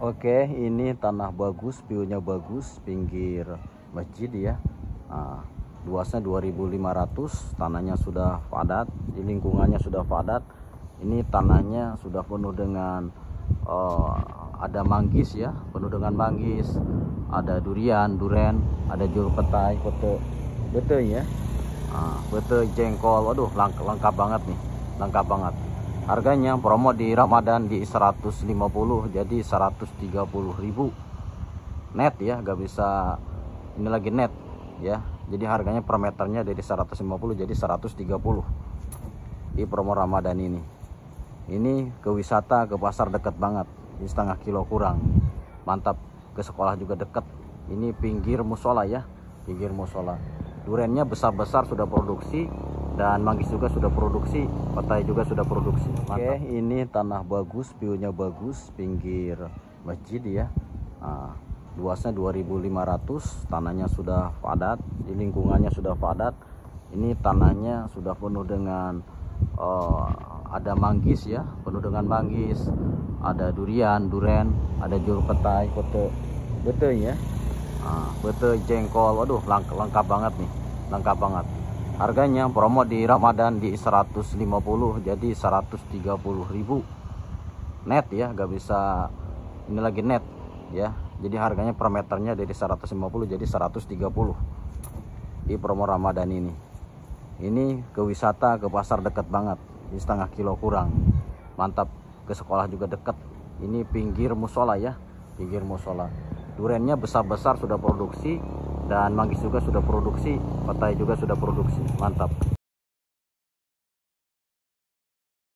Oke, ini tanah bagus, view-nya bagus, pinggir masjid ya. Nah, luasnya 2500, tanahnya sudah padat, di lingkungannya sudah padat. Ini tanahnya sudah penuh dengan uh, ada manggis ya, penuh dengan manggis, ada durian, duren, ada jeruk petai, kote, betul ya. Nah, betul jengkol, waduh lengkap banget nih, lengkap banget harganya promo di Ramadan di 150 jadi 130.000 net ya gak bisa ini lagi net ya. Jadi harganya per meternya dari 150 jadi 130 di promo Ramadan ini. Ini ke wisata ke pasar deket banget di setengah kilo kurang. Mantap ke sekolah juga deket. Ini pinggir musola ya pinggir musola. Durennya besar-besar sudah produksi dan manggis juga sudah produksi petai juga sudah produksi. Mantap. oke ini tanah bagus view-nya bagus pinggir masjid ya. Nah, luasnya 2500 tanahnya sudah padat di lingkungannya sudah padat. Ini tanahnya sudah penuh dengan uh, ada manggis ya penuh dengan manggis. Ada durian duren ada jeruk petai kote betul ya. Nah, betul jengkol. Waduh lengkap, lengkap banget nih lengkap banget harganya promo di Ramadan di 150 jadi 130.000 net ya gak bisa ini lagi net ya. Jadi harganya per meternya dari 150 jadi 130 di promo Ramadan ini. Ini ke wisata ke pasar deket banget di setengah kilo kurang. Mantap ke sekolah juga deket. Ini pinggir musola ya pinggir musola. Durennya besar-besar sudah produksi dan manggis juga sudah produksi petai juga sudah produksi. Mantap